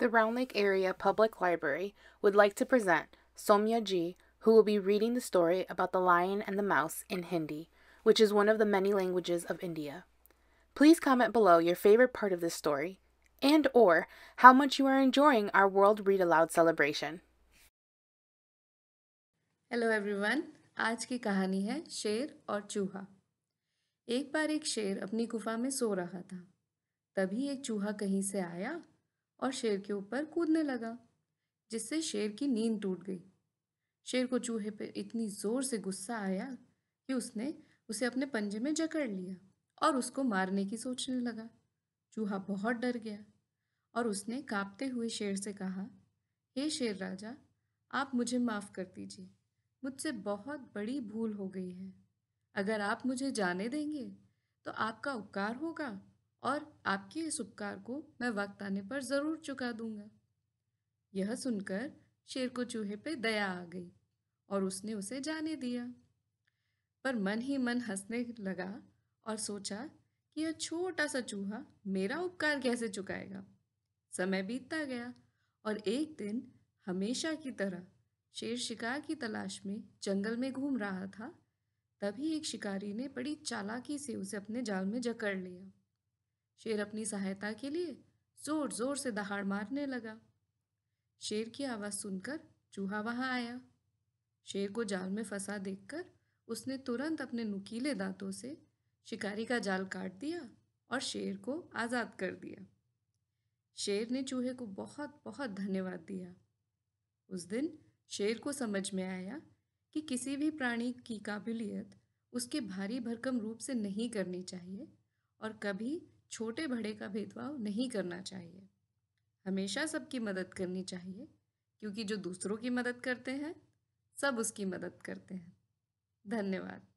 The Round Lake Area Public Library would like to present Somya Ji, who will be reading the story about the lion and the mouse in Hindi, which is one of the many languages of India. Please comment below your favorite part of this story and or how much you are enjoying our World Read Aloud celebration. Hello everyone आज की कहानी है शेर और चूहा एक बार एक शेर अपनी गुफा में सो रहा था तभी एक चूहा कहीं से आया और शेर के ऊपर कूदने लगा, जिससे शेर की नींद टूट गई। शेर को चूहे पर इतनी ज़ोर से गुस्सा आया कि उसने उसे अपने पंजे में जकड़ लिया और उसको मारने की सोचने लगा। चूहा बहुत डर गया और उसने कांपते हुए शेर से कहा, हे शेर राजा, आप मुझे माफ़ कर दीजिए, मुझसे बहुत बड़ी भूल हो गई है। अगर आप मुझे जाने देंगे तो आपका उपकार होगा। और आपके इस उपकार को मैं वक्त आने पर ज़रूर चुका दूँगा। यह सुनकर शेर को चूहे पे दया आ गई और उसने उसे जाने दिया। पर मन ही मन हंसने लगा और सोचा कि यह छोटा सा चूहा मेरा उपकार कैसे चुकाएगा। समय बीतता गया और एक दिन हमेशा की तरह शेर शिकार की तलाश में जंगल में घूम रहा था, तभी एक शिकारी ने बड़ी चालाकी से उसे अपने जाल में जकड़ लिया। शेर अपनी सहायता के लिए ज़ोर ज़ोर से दहाड़ मारने लगा। शेर की आवाज़ सुनकर चूहा वहाँ आया। शेर को जाल में फंसा देखकर उसने तुरंत अपने नुकीले दांतों से शिकारी का जाल काट दिया और शेर को आज़ाद कर दिया। शेर ने चूहे को बहुत बहुत धन्यवाद दिया। उस दिन शेर को समझ में आया कि किसी भी प्राणी की काबिलियत उसके भारी भरकम रूप से नहीं करनी चाहिए और कभी छोटे बड़े का भेदभाव नहीं करना चाहिए। हमेशा सबकी मदद करनी चाहिए, क्योंकि जो दूसरों की मदद करते हैं, सब उसकी मदद करते हैं। धन्यवाद।